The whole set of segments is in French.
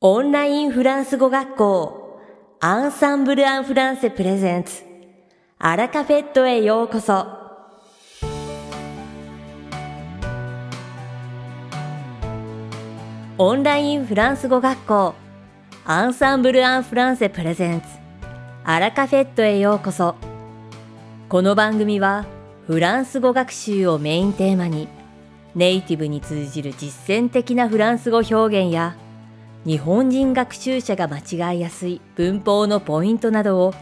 オンラインフランス語学校アンサンブル・アン・フランセプレゼンツアラカフェットへようこそ。オンラインフランス語学校アンサンブル・アン・フランセプレゼンツアラカフェットへようこそ。この番組はフランス語学習をメインテーマにネイティブに通じる実践的なフランス語表現や日本人学習者が間違いやすい文法のポイントなどを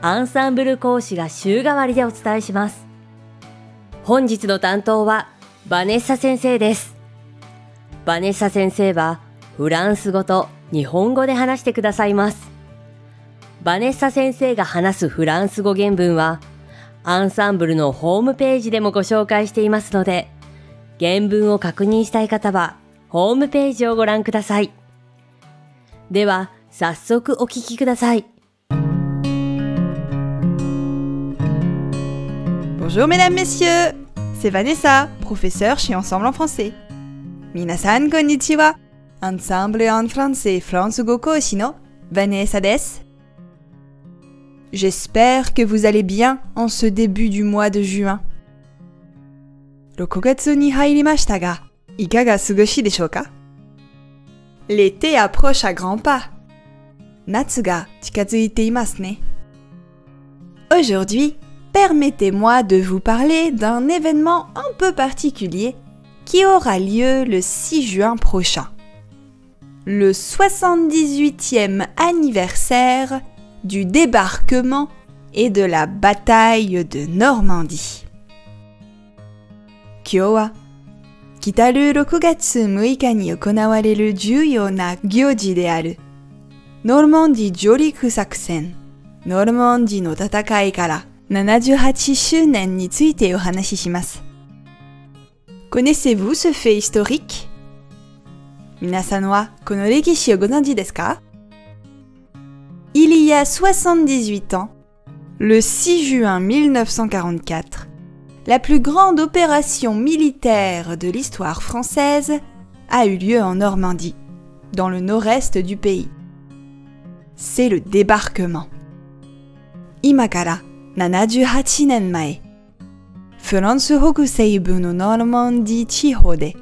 アンサンブル講師が週替わりでお伝えします。本日の担当はバネッサ先生です。バネッサ先生はフランス語と日本語で話してくださいます。バネッサ先生が話すフランス語原文はアンサンブルのホームページでもご紹介していますので原文を確認したい方はホームページをご覧ください。では早速お聞きください。 Bonjour mesdames, messieurs C'est Vanessa, professeure chez Ensemble en français. Minasan konnichiwa Ensemble en français France Goko Shino, Vanessa des. J'espère que vous allez bien en ce début du mois de juin. 6月に入りましたが、いかが過ごしでしょうか L'été approche à grands pas. Natsuga chikazuite imasu. Aujourd'hui, permettez-moi de vous parler d'un événement un peu particulier qui aura lieu le 6 juin prochain. Le 78e anniversaire du débarquement et de la bataille de Normandie. Kyoa 日は来る6月6日に行われる重要な行事であるノルマンディ上陸作戦ノルマンディの戦いから78周年についてお話しします。Connaissez-vous ce fait historique? 皆さんはこの歴史をご存知ですか？Il y a 78 ans, le 6 juin 1944, la plus grande opération militaire de l'histoire française a eu lieu en Normandie, dans le nord-est du pays. C'est le débarquement. Imakara, nanajuhachi nen mae. France Hokuseibu no Normandie Chihode.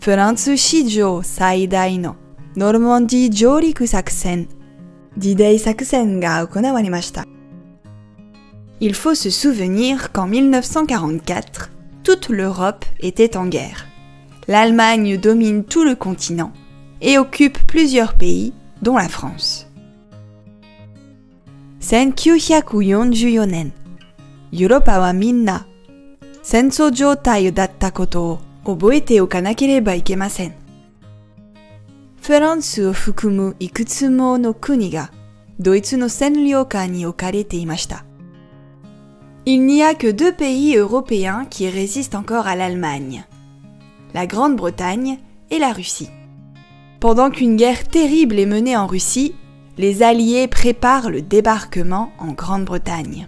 France Shijo Saidai no Normandie Joriku Didei ga. Il faut se souvenir qu'en 1944, toute l'Europe était en guerre. L'Allemagne domine tout le continent et occupe plusieurs pays, dont la France. Juyonen Europa wa minna senso jōtai datta koto o oboete okanakereba ikemasen. France fukumu ikutsu mo no kuni ga Doitsu no senryoka ni okarete imashita. Il n'y a que deux pays européens qui résistent encore à l'Allemagne, la Grande-Bretagne et la Russie. Pendant qu'une guerre terrible est menée en Russie, les Alliés préparent le débarquement en Grande-Bretagne.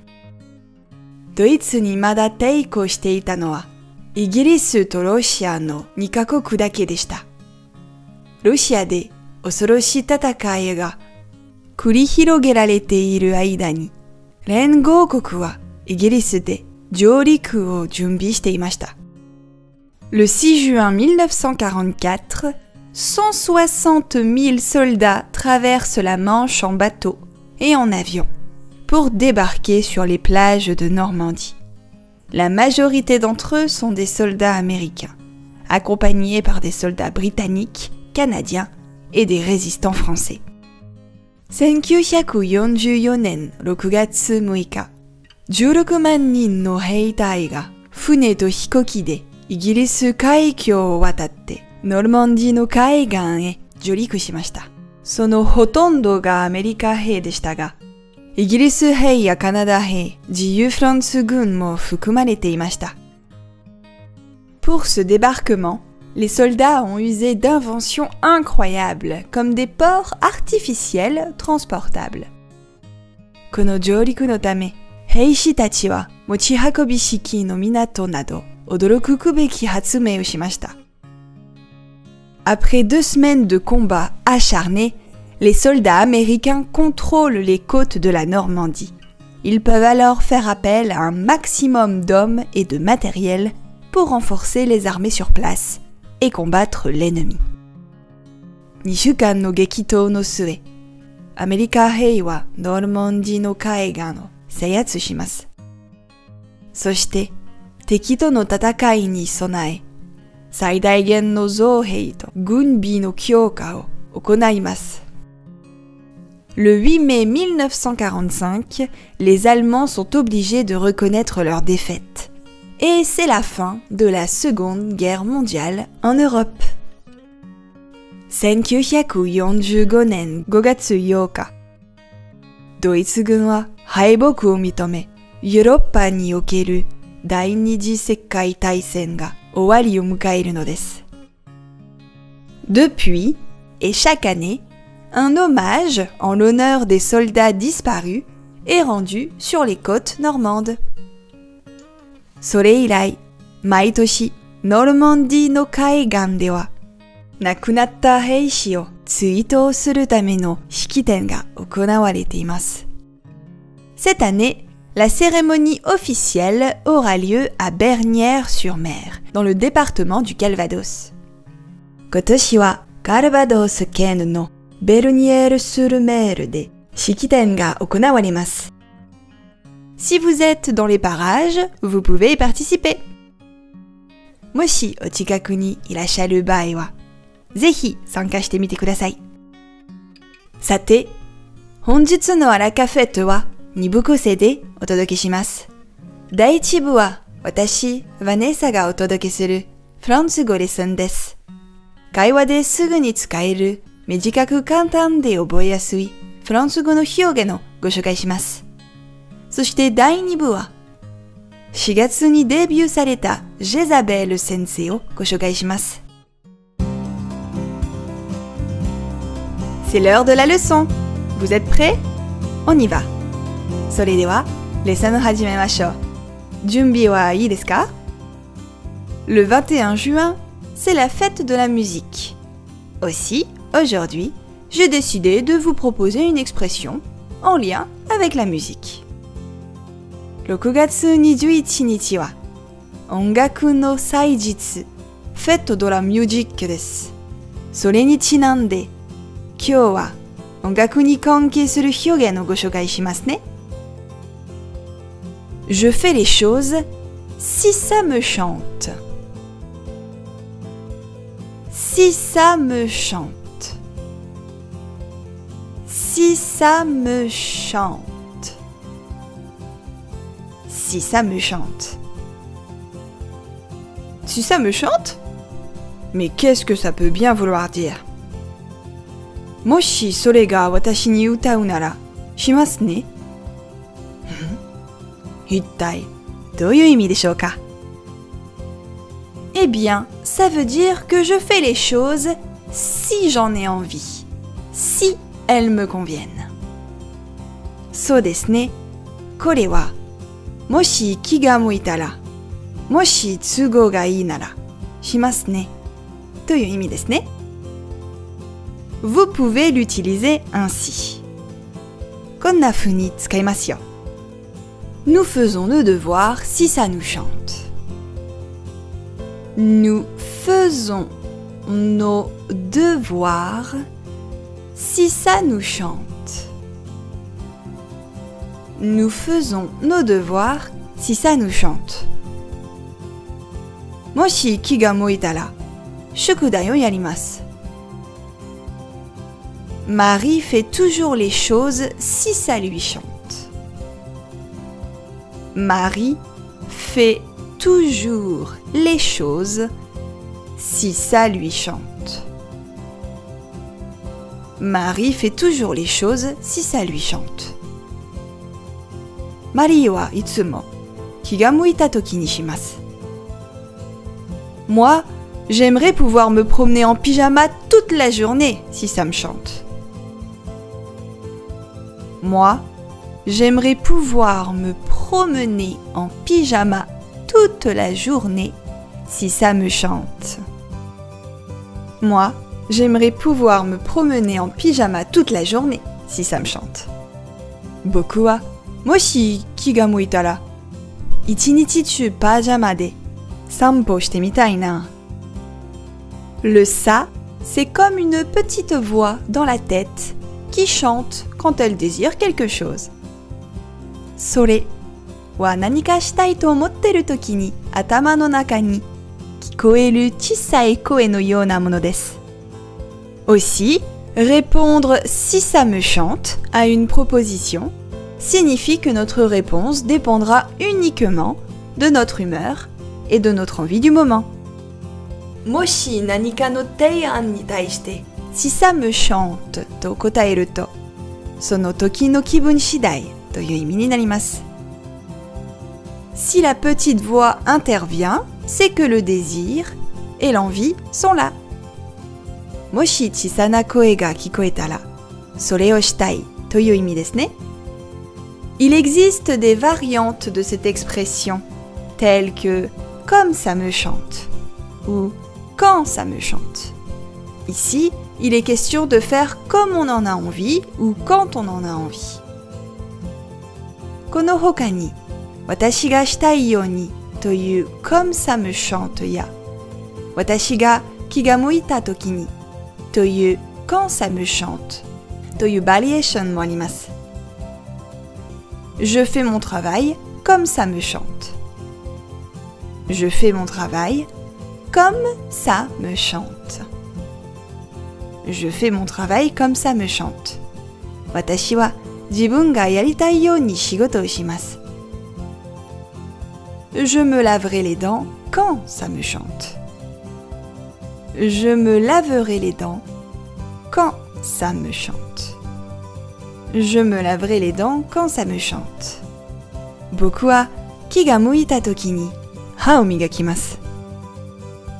ドイツにまだ抵抗していたのは、イギリスとロシアの2カ国だけでした。ロシアで恐ろしい戦いが繰り広げられている間に、連合国は イギリスで上陸を準備していました。Le 6 juin 1944, 160 000 soldats traversent la Manche en bateau et en avion pour débarquer sur les plages de Normandie. La majorité d'entre eux sont des soldats américains, accompagnés par des soldats britanniques, canadiens et des résistants français. 1944年6月6日、 16万人の兵隊が船と飛行機でイギリス海峡を渡ってノルマンディの海岸へ上陸しました。そのほとんどがアメリカ兵でしたが、イギリス兵やカナダ兵、自由フランス軍も含まれていました。Pour ce débarquement, les soldats ont usé d'inventions incroyables, comme des ports artificiels transportables. この上陸のため、 兵士たちは持ち運び式の港など驚くべき発明をしました。Après deux semaines de combats acharnés, les soldats américains contrôlent les côtes de la Normandie. Ils peuvent alors faire appel à un maximum d'hommes et de matériel pour renforcer les armées sur place et combattre l'ennemi. 2週間の激闘の末、アメリカ兵はノルモンディの海岸を 制圧します。そして敵との戦いに備え、最大限の増兵と軍備の強化を行います。Le 8 mai 1945, les Allemands sont obligés de reconnaître leur défaite. Et c'est la fin de la Seconde Guerre mondiale en Europe. 1945年5月8日、 ドイツ軍は敗北を認め、ヨーロッパにおける第二次世界大戦が終わりを迎えるのです。Depuis, et chaque année, un hommage en l'honneur des soldats disparus est rendu sur les côtes normandes. それ以来、毎年、ノルマンディの海岸では、亡くなった兵士を 追悼するための式典が行われています。Cette année, la cérémonie officielle aura lieu à Bernières-sur-Mer, dans le département du Calvados. 今年はカルバドス県のベルニエール・スルメールで式典が行われます。Si vous êtes dans les parages, vous pouvez y participer. もしお近くにいらっしゃる場合は、 ぜひ参加してみてください。さて、本日のアラカフェットは2部構成でお届けします。第1部は私、ヴァネッサがお届けするフランス語レッスンです。会話ですぐに使える短く簡単で覚えやすいフランス語の表現をご紹介します。そして第2部は4月にデビューされたジェザベール先生をご紹介します。C'est l'heure de la leçon. Vous êtes prêts? On y va. それでは、レッスンを始めましょう。準備はいいですか Le 21 juin, c'est la fête de la musique. Aussi, aujourd'hui, j'ai décidé de vous proposer une expression en lien avec la musique. 6月21日は音楽の祭日、フェットドラミュージックです。それにちなんで、 今日は音楽に関係する表現をご紹介しますね。Je fais les choses si ça me chante. Si ça me chante. Si ça me chante. Si ça me chante. Si ça me chante Mais qu'est-ce que ça peut bien vouloir dire もしそれが私に歌うならしますね。一体どういう意味でしょうか Eh bien, ça veut dire que je fais les choses si j'en ai envie, si elles me conviennent. そうですね。これは、もし気が向いたら、もし都合がいいなら、しますね。という意味ですね。vous pouvez l'utiliser ainsi. Konnafuni. Nous faisons le devoir si ça nous chante. Nous faisons nos devoirs si ça nous chante. Nous faisons nos devoirs si ça nous chante. Moshi kiga moitara, shukudai. Marie fait toujours les choses si ça lui chante. Marie fait toujours les choses si ça lui chante. Marie fait toujours les choses si ça lui chante. Marie wa itsumo kiga muita toki. Moi, j'aimerais pouvoir me promener en pyjama toute la journée si ça me chante. Moi, j'aimerais pouvoir me promener en pyjama toute la journée si ça me chante. Moi, J'aimerais pouvoir me promener en pyjama toute la journée si ça me chante. Boku wa moshi ki ga moitara ichinichi chu pajama de sampo shite mitai. Le sa, c'est comme une petite voix dans la tête qui chante quand elle désire quelque chose. Sore wa atama no naka ni. Aussi, répondre si ça me chante à une proposition signifie que notre réponse dépendra uniquement de notre humeur et de notre envie du moment. Moshi nani si ça me chante to kotaeru to sono toki no kibun shidai to yu imi ni narimasu. Si la petite voix intervient, c'est que le désir et l'envie sont là. Moshi chisana koe ga kikoetara, sore o shitai to yu imi desu ne? Il existe des variantes de cette expression, telles que comme ça me chante ou quand ça me chante. Ici, il est question de faire comme on en a envie ou quand on en a envie. Kono hoka ni, watashi ga shitai you ni to yu comme ça me chante ya, watashi ga ki ga moita toki ni to yu quand ça me chante to yu variation mo arimasu. Je fais mon travail comme ça me chante. Je fais mon travail comme ça me chante. Je fais mon travail comme ça me chante. Watashi wa jibun ga yaritai ni shigoto shimasu. Je me laverai les dents quand ça me chante. Je me laverai les dents quand ça me chante. Je me laverai les dents quand ça me chante. Boku wa ki ga muita toki ni ha o migakimasu.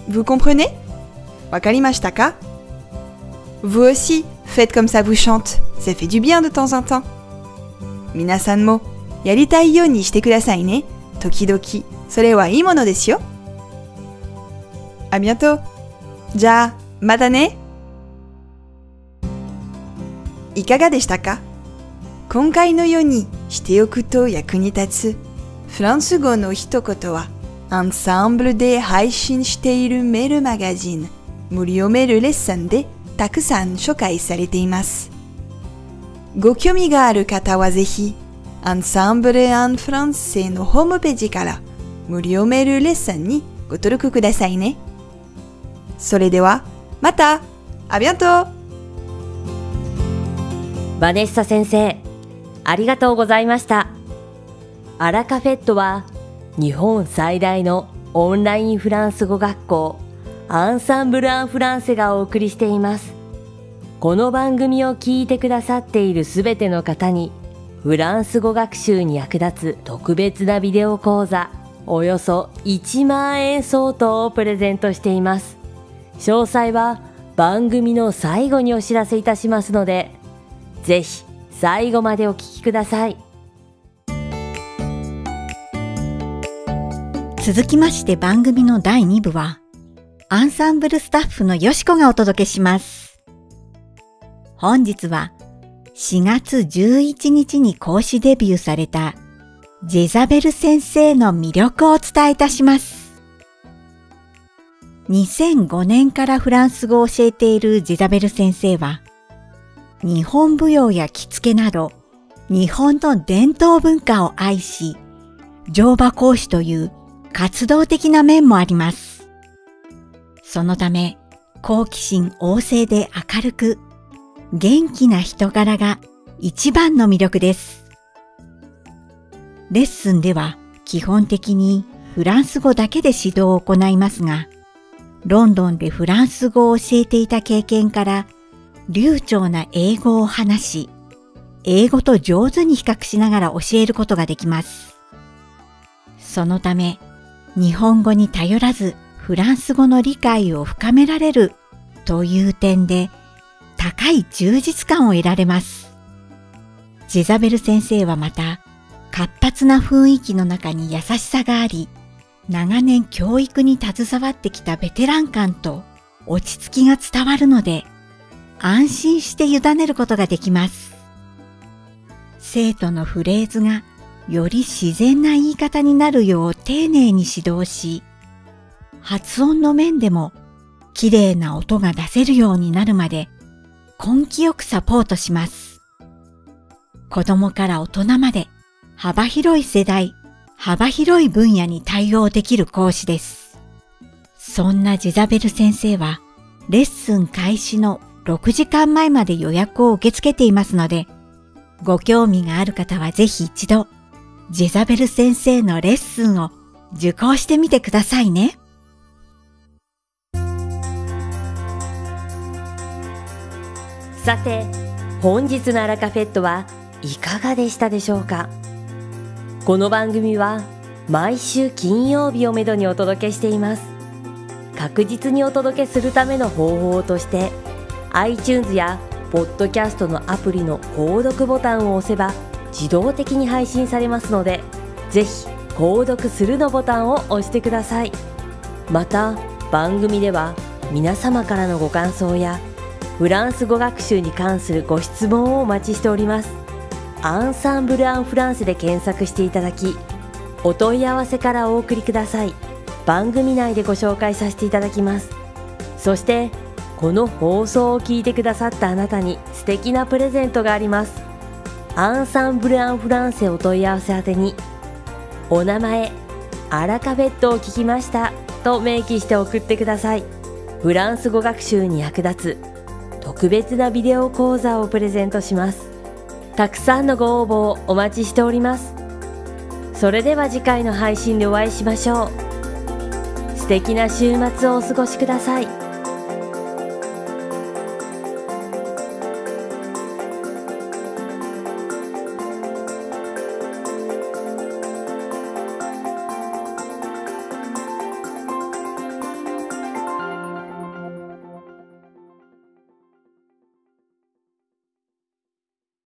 Vous comprenez? Wakarimashita ka? Vous aussi, faites comme ça vous chante. Ça fait du bien de temps en temps. Minasan mo yaritai you ni shite kudasai ne. Tokidoki, sore wa ii mono desu yo. À bientôt. Ja, mata ne. いかがでしたか今回のようにしておくと役に立つフランス語の一言はアンサンブルで配信しているメールマガジン無料メールレッスンで たくさん紹介されています。ご興味がある方はぜひアンサンブル・アン・フランセのホームページから無料メールレッスンにご登録くださいね。それではまたありがとうバネッサ先生、ありがとうございました。アラカフェットは日本最大のオンラインフランス語学校アンサンブル・アン・フランセがお送りしています。この番組を聞いてくださっているすべての方にフランス語学習に役立つ特別なビデオ講座およそ1万円相当をプレゼントしています。詳細は番組の最後にお知らせいたしますので、ぜひ最後までお聞きください。続きまして番組の第2部は、アンサンブルスタッフのよしこがお届けします。本日は4月11日に講師デビューされたジェザベル先生の魅力をお伝えいたします。2005年からフランス語を教えているジェザベル先生は、日本舞踊や着付けなど、日本の伝統文化を愛し、乗馬講師という活動的な面もあります。そのため、好奇心旺盛で明るく、元気な人柄が一番の魅力です。レッスンでは基本的にフランス語だけで指導を行いますが、ロンドンでフランス語を教えていた経験から、流暢な英語を話し、英語と上手に比較しながら教えることができます。そのため、日本語に頼らずフランス語の理解を深められるという点で高い充実感を得られます。ジェザベル先生はまた活発な雰囲気の中に優しさがあり、長年教育に携わってきたベテラン感と落ち着きが伝わるので、安心して委ねることができます。生徒のフレーズがより自然な言い方になるよう丁寧に指導し、発音の面でも綺麗な音が出せるようになるまで根気よくサポートします。子供から大人まで幅広い世代、幅広い分野に対応できる講師です。そんなジザベル先生は、レッスン開始の6時間前まで予約を受け付けていますので、ご興味がある方はぜひ一度、ジェザベル先生のレッスンを受講してみてくださいね。さて本日のアラカフェットはいかがでしたでしょうか？この番組は毎週金曜日をめどにお届けしています。確実にお届けするための方法として iTunes やポッドキャストのアプリの購読ボタンを押せば自動的に配信されますのでぜひ購読するのボタンを押してください。また番組では皆様からのご感想やフランス語学習に関するご質問をお待ちしております。アンサンブル・アン・フランスで検索していただきお問い合わせからお送りください。番組内でご紹介させていただきます。そしてこの放送を聞いてくださったあなたに素敵なプレゼントがあります。アンサンブル・アン・フランセお問い合わせ宛てにお名前アラカフェットを聞きましたと明記して送ってください。フランス語学習に役立つ特別なビデオ講座をプレゼントします。たくさんのご応募をお待ちしております。それでは次回の配信でお会いしましょう。素敵な週末をお過ごしください。